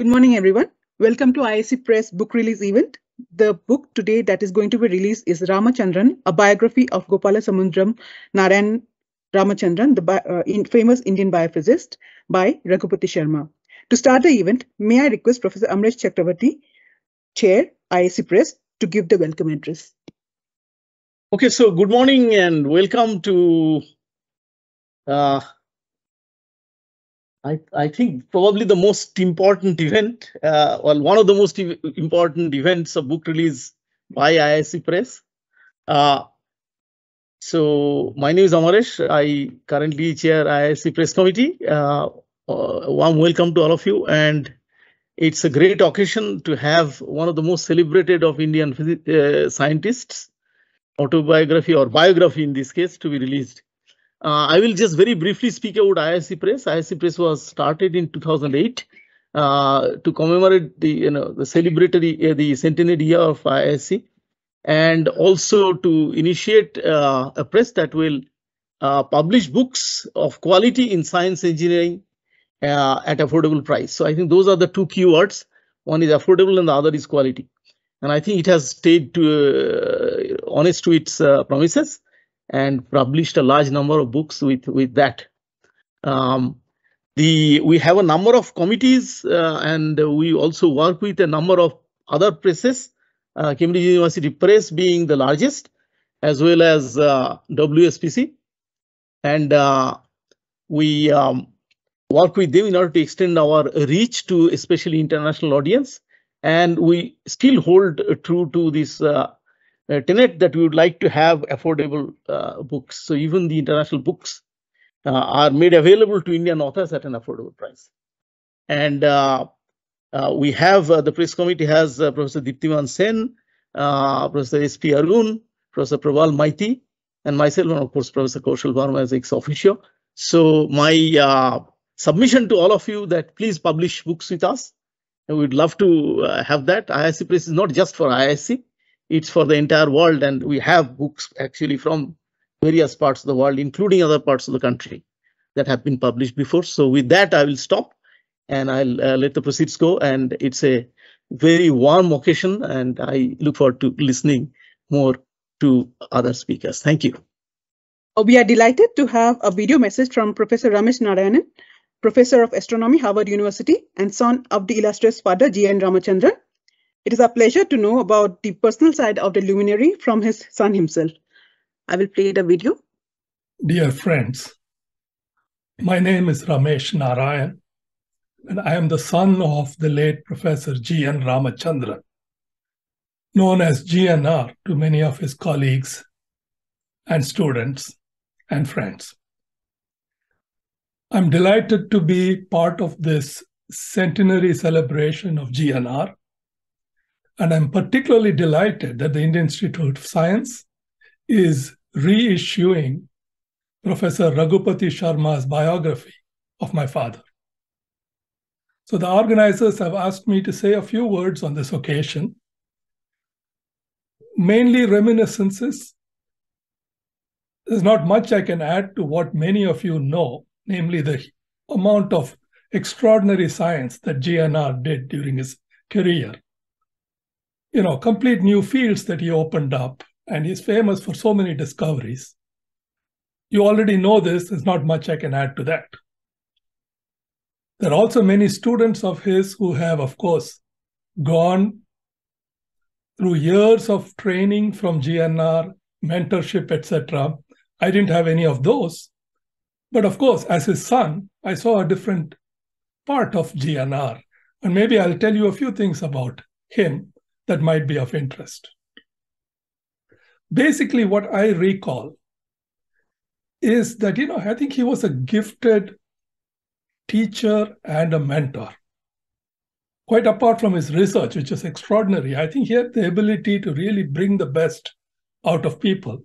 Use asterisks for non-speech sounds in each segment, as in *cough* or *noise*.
Good morning, everyone. Welcome to IISc Press book release event. The book today that is going to be released is Ramachandran, a biography of Gopalasamudram Narayan Ramachandran, the uh, in, famous Indian biophysicist by Raghupathy Sarma. To start the event, may I request Professor Amaresh Chakrabarti, Chair, IISc Press, to give the welcome address. Okay, so good morning and welcome to uh, I, I think probably the most important event, uh, well, one of the most important events of book release by IISc Press. Uh, so my name is Amaresh. I currently chair IISc Press Committee. Uh, uh, warm welcome to all of you. And it's a great occasion to have one of the most celebrated of Indian uh, scientists autobiography or biography in this case to be released. Uh, I will just very briefly speak about IISc Press. IISc Press was started in 2008 uh, to commemorate the you know the celebratory uh, the centenary year of IISc, and also to initiate uh, a press that will uh, publish books of quality in science engineering uh, at affordable price. So I think those are the two keywords. One is affordable and the other is quality. And I think it has stayed to honest to its promises and published a large number of books with with that. Um, the we have a number of committees uh, and we also work with a number of other presses, uh, Cambridge University Press being the largest, as well as uh, WSPC, and uh, we um, work with them in order to extend our reach to especially international audience. And we still hold true to this uh, tenet that we would like to have affordable uh, books. So even the international books uh, are made available to Indian authors at an affordable price. And uh, uh, we have uh, the press committee has Professor Diptiman Sen, Professor S.P. Arun, Professor Prabal Maiti, and myself, and of course, Professor Kaushal Verma as ex officio. So my submission to all of you that please publish books with us. And we'd love to have that. IISc Press is not just for IISc it's for the entire world and we have books actually from various parts of the world including other parts of the country that have been published before. So with that i will stop and i'll uh, let the proceeds go. And it's a very warm occasion and i look forward to listening more to other speakers. Thank you. Uh, we are delighted to have a video message from professor ramesh narayanan professor of astronomy harvard university and son of the illustrious father g n ramachandran it is a pleasure to know about the personal side of the luminary from his son himself. I will play the video. Dear friends, my name is Ramesh Narayan, and I am the son of the late Professor G.N. Ramachandran, known as GNR to many of his colleagues and students and friends. I'm delighted to be part of this centenary celebration of GNR and I'm particularly delighted that the Indian Institute of Science is reissuing Professor Raghupathy Sarma's biography of my father. So the organizers have asked me to say a few words on this occasion, mainly reminiscences. There's not much I can add to what many of you know, namely the amount of extraordinary science that GNR did during his career you know, complete new fields that he opened up. And he's famous for so many discoveries. You already know this, there's not much I can add to that. There are also many students of his who have, of course, gone through years of training from GNR, mentorship, etc. I didn't have any of those. But of course, as his son, I saw a different part of GNR. And maybe I'll tell you a few things about him that might be of interest. Basically, what I recall is that, you know, I think he was a gifted teacher and a mentor. Quite apart from his research, which is extraordinary, I think he had the ability to really bring the best out of people.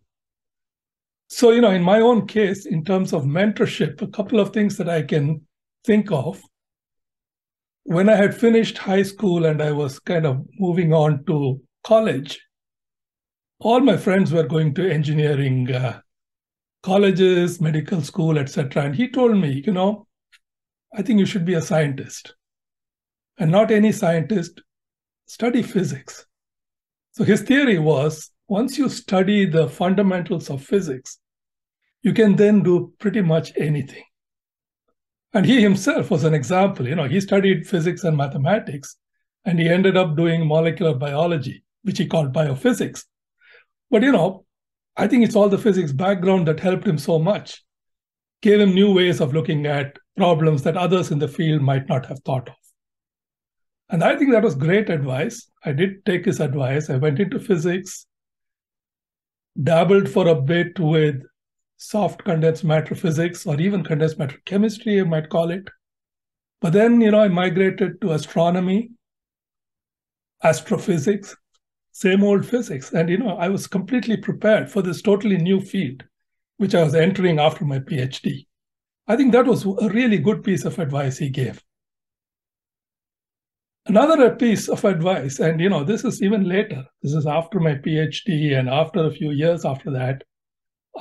So, you know, in my own case, in terms of mentorship, a couple of things that I can think of when I had finished high school and I was kind of moving on to college, all my friends were going to engineering uh, colleges, medical school, etc. And he told me, you know, I think you should be a scientist. and not any scientist study physics. So his theory was once you study the fundamentals of physics, you can then do pretty much anything. And he himself was an example. You know, he studied physics and mathematics, and he ended up doing molecular biology, which he called biophysics. But you know, I think it's all the physics background that helped him so much, gave him new ways of looking at problems that others in the field might not have thought of. And I think that was great advice. I did take his advice. I went into physics, dabbled for a bit with soft condensed matter physics or even condensed matter chemistry, you might call it. But then, you know, I migrated to astronomy, astrophysics, same old physics. And, you know, I was completely prepared for this totally new field, which I was entering after my PhD. I think that was a really good piece of advice he gave. Another piece of advice, and you know, this is even later, this is after my PhD and after a few years after that,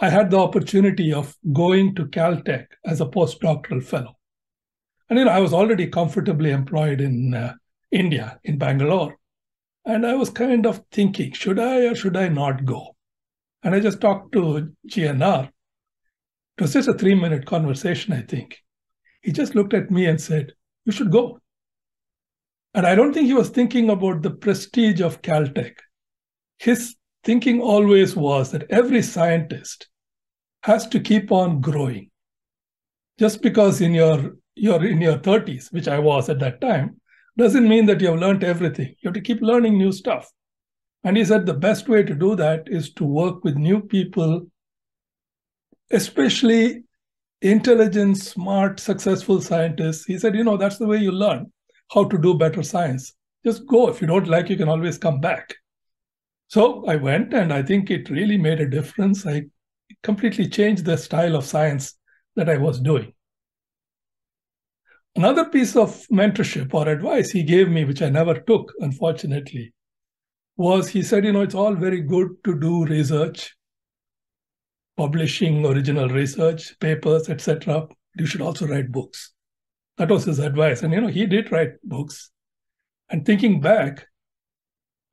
I had the opportunity of going to Caltech as a postdoctoral fellow. And you know, I was already comfortably employed in uh, India, in Bangalore. And I was kind of thinking, should I or should I not go? And I just talked to GNR. It was just a three minute conversation, I think. He just looked at me and said, You should go. And I don't think he was thinking about the prestige of Caltech. His thinking always was that every scientist has to keep on growing. Just because in your you're in your 30s, which I was at that time, doesn't mean that you have learned everything. You have to keep learning new stuff. And he said the best way to do that is to work with new people, especially intelligent, smart, successful scientists. He said, you know, that's the way you learn how to do better science. Just go. If you don't like, you can always come back. So I went, and I think it really made a difference. I completely changed the style of science that I was doing. Another piece of mentorship or advice he gave me, which I never took, unfortunately, was he said, you know, it's all very good to do research, publishing original research, papers, etc. You should also write books. That was his advice. And, you know, he did write books. And thinking back,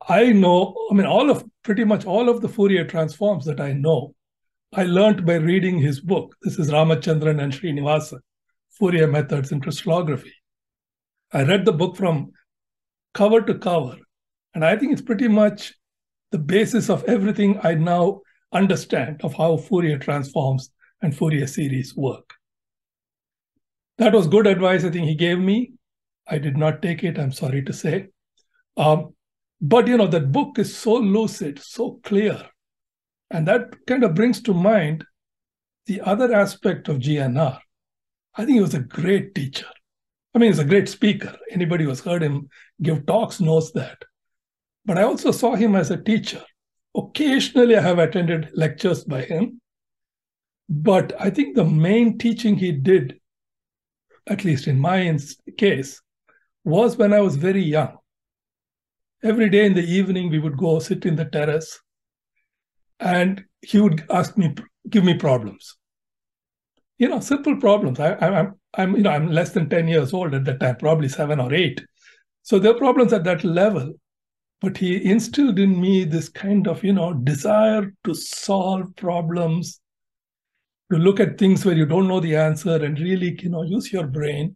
I know, I mean, all of pretty much all of the Fourier transforms that I know, I learned by reading his book. This is Ramachandran and Srinivasan, Fourier Methods in Crystallography. I read the book from cover to cover, and I think it's pretty much the basis of everything I now understand of how Fourier transforms and Fourier series work. That was good advice I think he gave me. I did not take it, I'm sorry to say. Um, but you know, that book is so lucid, so clear. And that kind of brings to mind the other aspect of GNR. I think he was a great teacher. I mean, he's a great speaker. Anybody who's heard him give talks knows that. But I also saw him as a teacher. Occasionally, I have attended lectures by him. But I think the main teaching he did at least in my case, was when I was very young. Every day in the evening, we would go sit in the terrace and he would ask me, give me problems. You know, simple problems. I, I'm, I'm, you know, I'm less than 10 years old at that time, probably seven or eight. So there are problems at that level. But he instilled in me this kind of, you know, desire to solve problems to look at things where you don't know the answer and really you know use your brain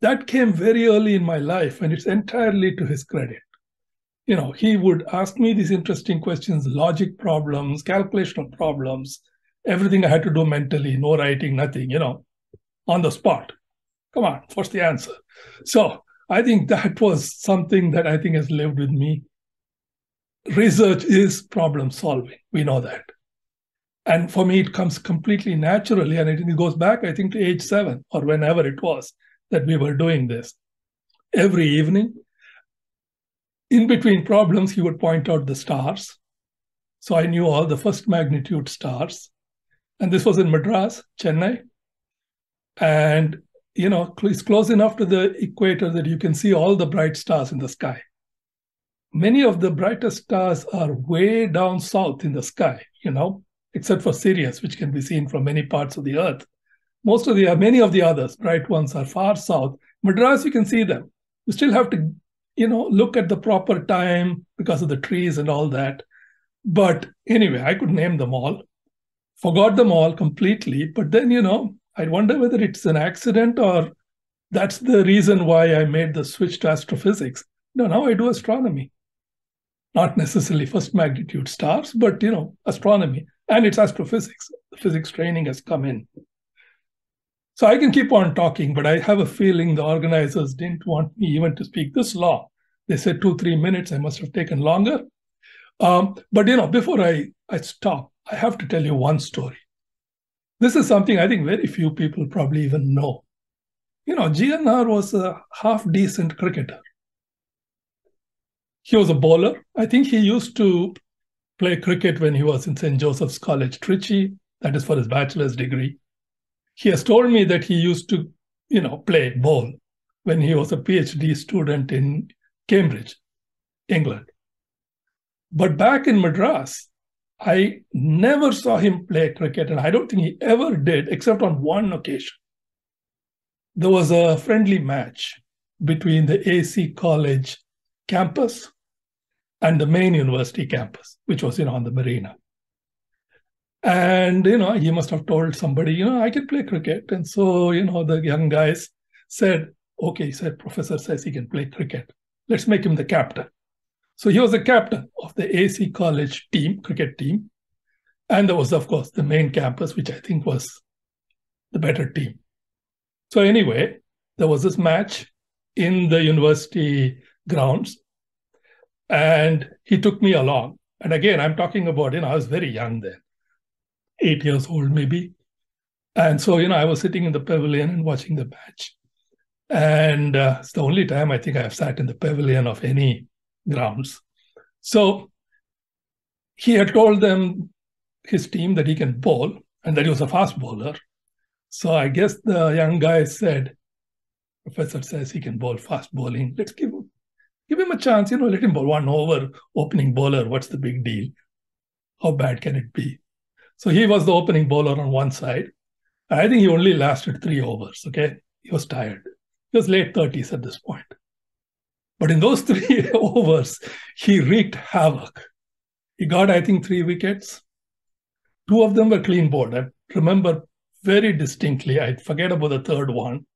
that came very early in my life and it's entirely to his credit you know he would ask me these interesting questions logic problems calculational problems everything i had to do mentally no writing nothing you know on the spot come on what's the answer so i think that was something that i think has lived with me research is problem solving we know that and for me, it comes completely naturally. And it goes back, I think, to age seven or whenever it was that we were doing this. Every evening, in between problems, he would point out the stars. So I knew all the first magnitude stars. And this was in Madras, Chennai. And, you know, it's close enough to the equator that you can see all the bright stars in the sky. Many of the brightest stars are way down south in the sky, you know, except for Sirius, which can be seen from many parts of the Earth. Most of the many of the others, bright ones, are far south. Madras, you can see them, You still have to, you know, look at the proper time because of the trees and all that. But anyway, I could name them all. Forgot them all completely. But then, you know, I wonder whether it's an accident or that's the reason why I made the switch to astrophysics. No, now I do astronomy. Not necessarily first magnitude stars, but you know, astronomy. And it's astrophysics. The physics training has come in. So I can keep on talking, but I have a feeling the organizers didn't want me even to speak this long. They said two, three minutes. I must have taken longer. Um, but you know, before I, I stop, I have to tell you one story. This is something I think very few people probably even know. You know, GNR was a half decent cricketer. He was a bowler. I think he used to play cricket when he was in St. Joseph's College, Trichy. That is for his bachelor's degree. He has told me that he used to, you know, play ball when he was a PhD student in Cambridge, England. But back in Madras, I never saw him play cricket, and I don't think he ever did, except on one occasion. There was a friendly match between the AC College campus and the main university campus, which was, you know, on the marina. And, you know, he must have told somebody, you know, I can play cricket. And so, you know, the young guys said, okay, he said, professor says he can play cricket. Let's make him the captain. So he was the captain of the AC college team, cricket team. And there was, of course, the main campus, which I think was the better team. So anyway, there was this match in the university grounds and he took me along. And again, I'm talking about, you know, I was very young then, eight years old maybe. And so, you know, I was sitting in the pavilion and watching the match. And uh, it's the only time I think I have sat in the pavilion of any grounds. So he had told them, his team, that he can bowl and that he was a fast bowler. So I guess the young guy said, Professor says he can bowl fast bowling. Let's give him give him a chance, you know, let him bowl one over opening bowler. What's the big deal? How bad can it be? So he was the opening bowler on one side. I think he only lasted three overs. Okay. He was tired. He was late 30s at this point. But in those *laughs* three overs, he wreaked havoc. He got, I think, three wickets. Two of them were clean bowled. I remember very distinctly. I forget about the third one.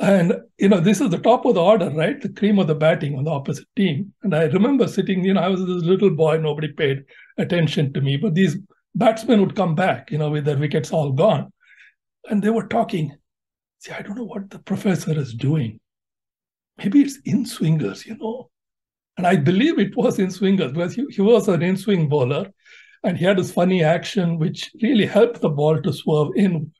And, you know, this is the top of the order, right? The cream of the batting on the opposite team. And I remember sitting, you know, I was this little boy, nobody paid attention to me, but these batsmen would come back, you know, with their wickets all gone. And they were talking. See, I don't know what the professor is doing maybe it's in swingers, you know. And I believe it was in swingers because he, he was an in swing bowler and he had this funny action which really helped the ball to swerve inward.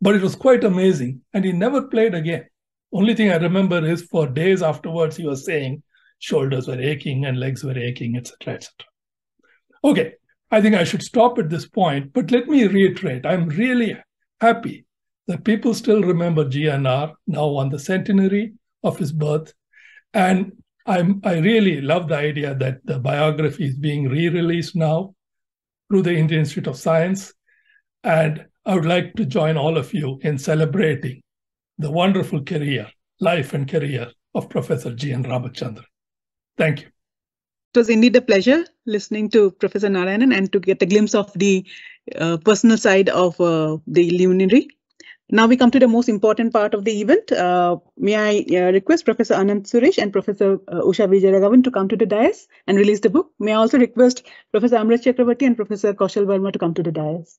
But it was quite amazing. And he never played again. Only thing I remember is for days afterwards, he was saying shoulders were aching and legs were aching, etc., etc. Okay, I think I should stop at this point, but let me reiterate I'm really happy that people still remember GNR now on the centenary of his birth. And I'm, I really love the idea that the biography is being re released now through the Indian Institute of Science. And I would like to join all of you in celebrating the wonderful career, life, and career of Professor G. N. Ramachandran. Thank you. It was indeed a pleasure listening to Professor Narayanan and to get a glimpse of the uh, personal side of uh, the luminary. Now we come to the most important part of the event. Uh, may I uh, request Professor Ananthasuresh and Professor uh, Usha Vijayaraghavan to come to the dais and release the book. May I also request Professor Amrit Chakrabarti and Professor Kaushal Verma to come to the dais.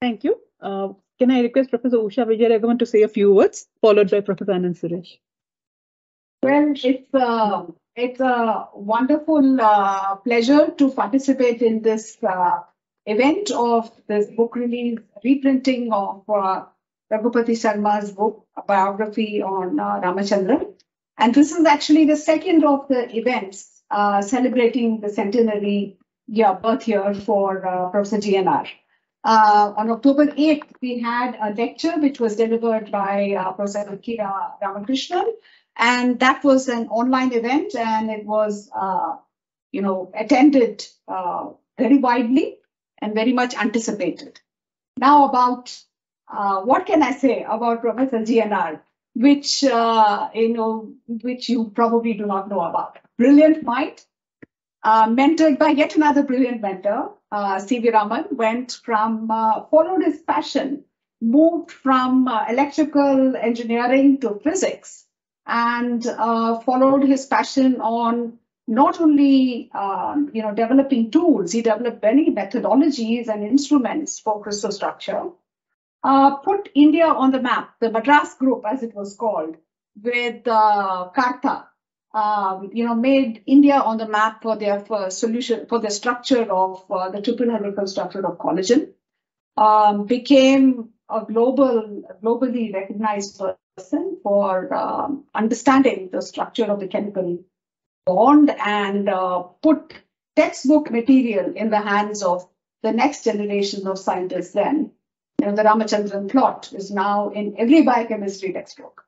Thank you. Uh, can I request Professor Usha Vijayaraghavan to say a few words, followed by Professor Ananthasuresh? Well, it's a, it's a wonderful uh, pleasure to participate in this uh, event of this book release, reprinting of uh, Raghupathy Sarma's book, biography on uh, Ramachandran. And this is actually the second of the events uh, celebrating the centenary year, birth year for uh, Professor GNR. Uh, on October 8th, we had a lecture which was delivered by uh, Professor Kira Ramakrishnan, and that was an online event, and it was, uh, you know, attended uh, very widely and very much anticipated. Now, about uh, what can I say about Professor GNR, which uh, you know, which you probably do not know about. Brilliant mind, uh, mentored by yet another brilliant mentor, uh, C.V. Raman, went from, uh, followed his passion, moved from uh, electrical engineering to physics, and uh, followed his passion on not only um, you know developing tools, he developed many methodologies and instruments for crystal structure. Uh, put India on the map, the Madras Group, as it was called, with uh, Kartha, um, you know, made India on the map for their solution for the structure of uh, the triple helical structure of collagen. Um, became a global, globally recognized person for um, understanding the structure of the chemical bond and uh, put textbook material in the hands of the next generation of scientists. Then, you know, the Ramachandran plot is now in every biochemistry textbook.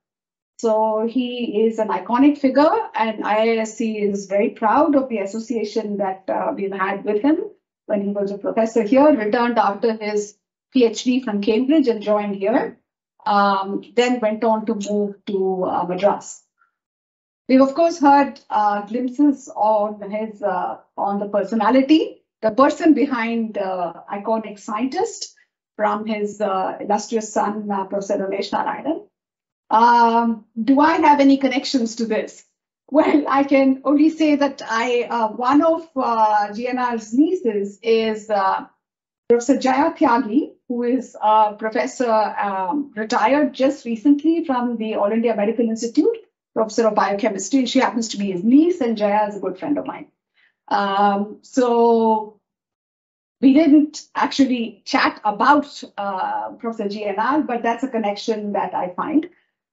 So he is an iconic figure, and IISc is very proud of the association that uh, we've had with him when he was a professor here, returned after his PhD from Cambridge and joined here. Um, then went on to move to uh, Madras. We've of course heard uh, glimpses on his uh, on the personality, the person behind uh, iconic scientist from his uh, illustrious son, Professor Ramesh Narayanan. Um, do I have any connections to this? Well, I can only say that I uh, one of uh, GNR's nieces is uh, Professor Jaya Tyagi, who is a professor um, retired just recently from the All India Medical Institute, professor of biochemistry. She happens to be his niece, and Jaya is a good friend of mine. Um, so we didn't actually chat about uh, Professor GNR, but that's a connection that I find.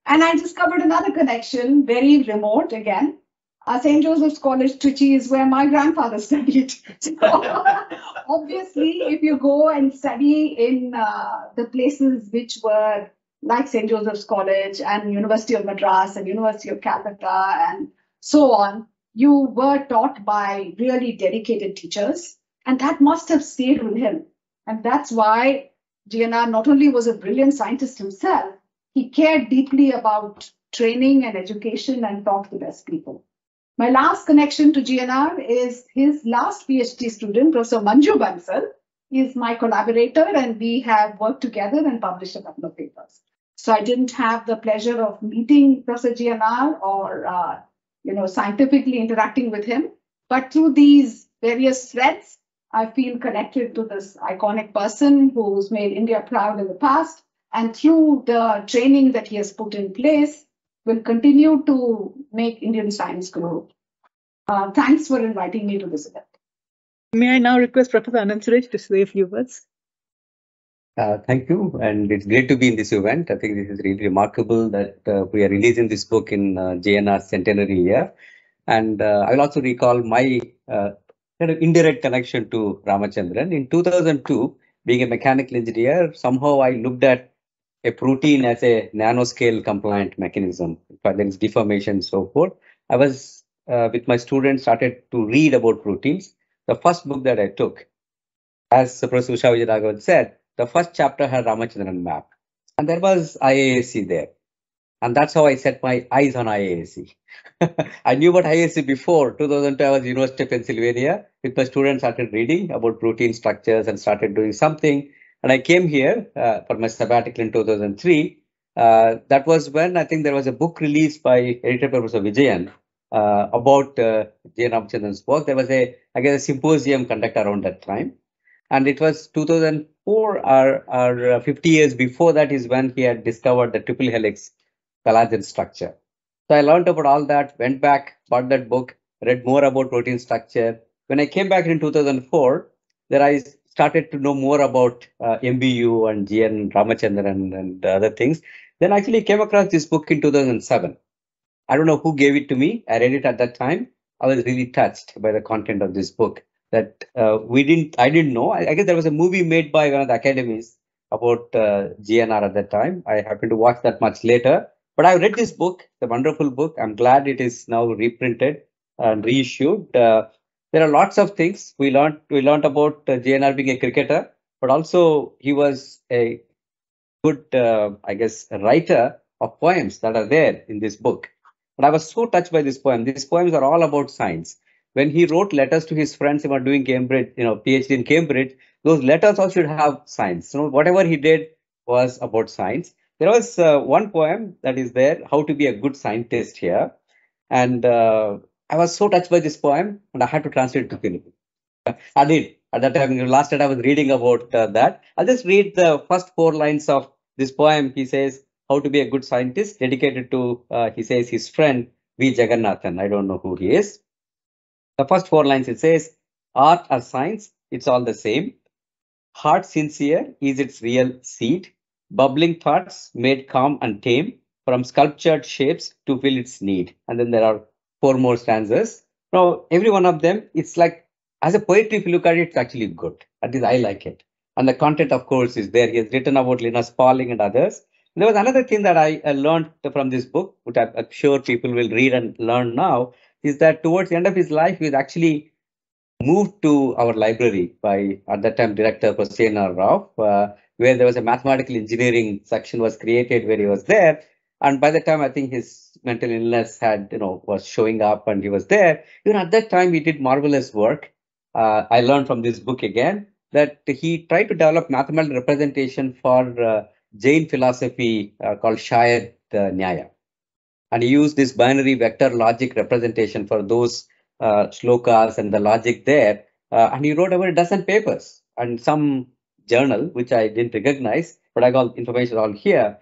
And I discovered another connection, very remote again. Uh, St. Joseph's College, Trichy, is where my grandfather *laughs* studied. So, *laughs* obviously, if you go and study in uh, the places which were like St. Joseph's College and University of Madras and University of Calcutta and so on, you were taught by really dedicated teachers. And that must have stayed with him. And that's why GNR not only was a brilliant scientist himself, he cared deeply about training and education and taught the best people. My last connection to GNR is his last PhD student, Professor Manju Bansal. Is my collaborator and we have worked together and published a couple of papers. So I didn't have the pleasure of meeting Professor GNR or uh, you know scientifically interacting with him, but through these various threads, I feel connected to this iconic person who's made India proud in the past and through the training that he has put in place, will continue to make Indian science grow. Uh, thanks for inviting me to this event. May I now request Professor Ananthasuresh to say a few words? Uh, thank you, and it's great to be in this event. I think this is really remarkable that uh, we are releasing this book in uh, GNR centenary year. And uh, I will also recall my uh, kind of indirect connection to Ramachandran. In 2002, being a mechanical engineer, somehow I looked at a protein as a nanoscale compliant mechanism. There is deformation so forth. I was uh, with my students started to read about proteins. The first book that I took, as Professor Usha Vijayaraghavan said, the first chapter had Ramachandran map. And there was IISc there. And that's how I set my eyes on IISc. *laughs* I knew about IISc before 2002. I was University of Pennsylvania. With my students, started reading about protein structures and started doing something. And I came here uh, for my sabbatical in 2003. Uh, that was when I think there was a book released by editor Professor Vijayan uh, about uh, J. Ramachandran's work. There was a, I guess, a symposium conducted around that time. And it was 2004 or, or uh, 50 years before that is when he had discovered the triple helix collagen structure. So I learned about all that, went back, bought that book, read more about protein structure. When I came back in 2004, there I started to know more about uh, MBU and GN Ramachandran and other things, then actually came across this book in 2007. I don't know who gave it to me. I read it at that time. I was really touched by the content of this book that uh, we didn't, I didn't know. I, I, guess there was a movie made by one of the academies about uh, GNR at that time. I happened to watch that much later. But I read this book, the wonderful book. I'm glad it is now reprinted and reissued. Uh, there are lots of things we learned. We learned about uh, GNR being a cricketer, but also he was a good, uh, I guess, writer of poems that are there in this book. And I was so touched by this poem. These poems are all about science. When he wrote letters to his friends about doing Cambridge, you know, PhD in Cambridge, those letters all should have science. So whatever he did was about science. There was uh, one poem that is there, How to be a Good Scientist here. And uh, I was so touched by this poem and I had to translate it to Telugu. I did. At that time, last night I was reading about uh, that. I'll just read the first four lines of this poem. He says, How to be a good scientist, dedicated to, uh, he says, his friend V. Jagannathan. I don't know who he is. The first four lines it says, Art or science, it's all the same. Heart sincere is its real seed. Bubbling thoughts made calm and tame from sculptured shapes to fill its need. And then there are four more stanzas. Now, every one of them, it's like, as a poetry, if you look at it, it's actually good. At least I like it. And the content, of course, is there. He has written about Linus Pauling and others. There was another thing that I learned from this book, which I'm sure people will read and learn now, is that towards the end of his life, he was actually moved to our library by, at that time, director Prasenna Rao, uh, where there was a mathematical engineering section was created where he was there. And by the time I think his mental illness had, you know, was showing up and he was there, you know, at that time he did marvelous work. Uh, I learned from this book again that he tried to develop mathematical representation for uh, Jain philosophy uh, called Shayad uh, Nyaya. And he used this binary vector logic representation for those uh, shlokas and the logic there. Uh, and he wrote about a dozen papers and some journal, which I didn't recognize, but I got information all here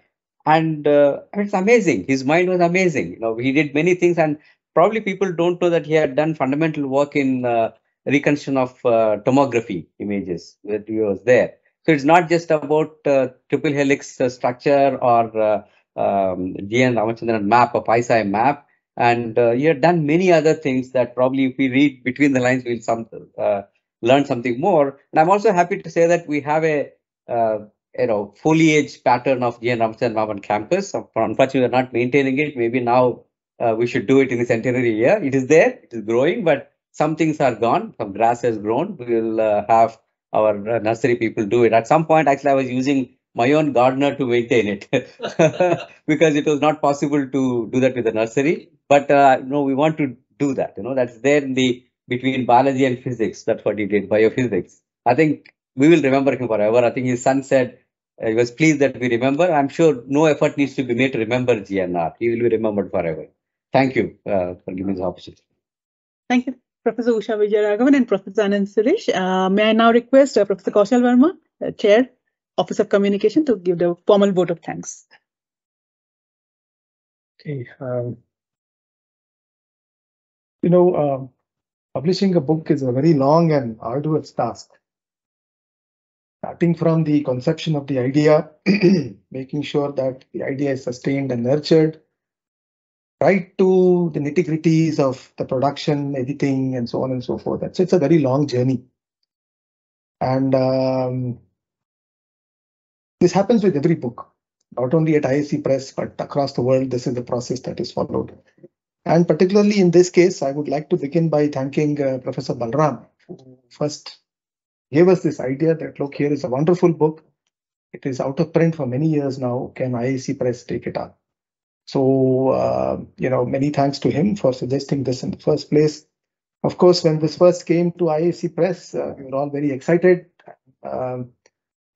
and uh, it's amazing. His mind was amazing. You know, he did many things, and probably people don't know that he had done fundamental work in uh, reconstruction of uh, tomography images that he was there. So it's not just about uh, triple helix uh, structure or uh, um, GN Ramachandran map or PISA map. And uh, he had done many other things that probably if we read between the lines, we'll some, learn something more. And I'm also happy to say that we have a you know, foliage pattern of GN Ramachandran on campus. Unfortunately, we're not maintaining it. Maybe now uh, we should do it in the centenary year. It is there, it is growing, but some things are gone. Some grass has grown. We will uh, have our uh, nursery people do it. At some point, actually, I was using my own gardener to maintain it *laughs* because it was not possible to do that with the nursery. But uh, no, we want to do that. You know, that's there in the between biology and physics. That's what he did, biophysics. I think we will remember him forever. I think his son said he was pleased that we remember. I'm sure no effort needs to be made to remember GNR. He will be remembered forever. Thank you uh, for giving me the opportunity. Thank you, Professor Usha Vijayaraghavan and Professor Ananthasuresh. Uh, may I now request uh, Professor Kaushal Verma, uh, Chair, Office of Communication, to give the formal vote of thanks. Okay. Um, you know, uh, publishing a book is a very long and arduous task starting from the conception of the idea, *clears throat* making sure that the idea is sustained and nurtured, right to the nitty gritties of the production, editing, and so on and so forth. So it's a very long journey. And um, this happens with every book, not only at IISc Press, but across the world. This is the process that is followed. And particularly in this case, I would like to begin by thanking uh, Professor Balram, who first gave us this idea that look, here is a wonderful book. It is out of print for many years now. Can IISc Press take it up? So, uh, you know, many thanks to him for suggesting this in the first place. Of course, when this first came to IISc Press, uh, we were all very excited. Um,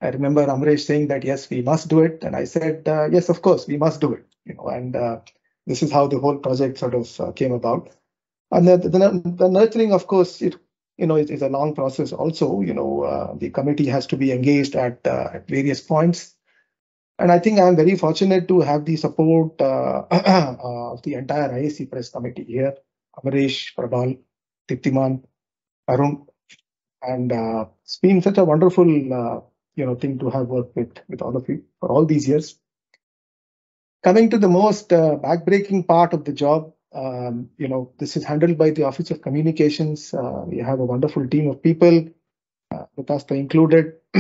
I remember Amaresh saying that, yes, we must do it. And I said, uh, yes, of course, we must do it. You know, and uh, this is how the whole project sort of uh, came about. And the, the, the nurturing, of course, it you know, it's, a long process also. You know, uh, the committee has to be engaged at, uh, at various points. And I think I'm very fortunate to have the support uh, *clears throat* of the entire IISc press committee here. Amaresh, Prabal, Diptiman, Arun. And uh, it's been such a wonderful, uh, you know, thing to have worked with with all of you for all these years. Coming to the most uh, backbreaking part of the job, um, you know, this is handled by the Office of Communications. Uh, we have a wonderful team of people, uh, Vitasta included, *clears throat*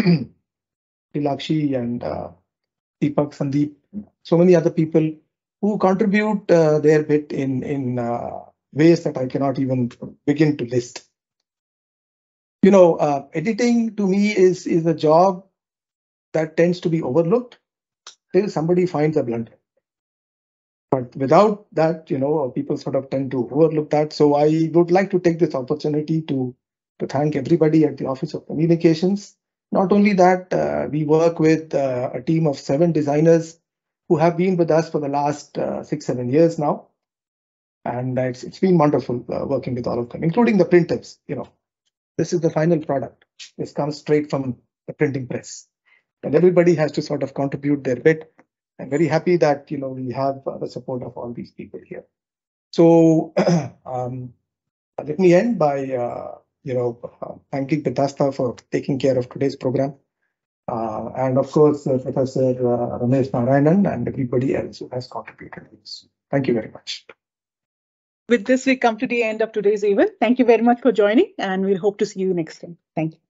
Tilakshi and uh, Deepak, Sandeep, so many other people who contribute uh, their bit in in uh, ways that I cannot even begin to list. You know, uh, editing to me is is a job that tends to be overlooked till somebody finds a blunder. But without that, you know, people sort of tend to overlook that. So I would like to take this opportunity to, to thank everybody at the Office of Communications. Not only that, uh, we work with uh, a team of seven designers who have been with us for the last uh, six, seven years now. And it's, it's been wonderful uh, working with all of them, including the printers. You know, this is the final product. This comes straight from the printing press. And everybody has to sort of contribute their bit I'm very happy that you know we have the support of all these people here. So *clears throat* um, let me end by uh, you know uh, thanking Vitasta for taking care of today's program, uh, and of course uh, Professor uh, Ramesh Narayanan and everybody else who has contributed this. Thank you very much. With this, we come to the end of today's event. Thank you very much for joining, and we'll hope to see you next time. Thank you.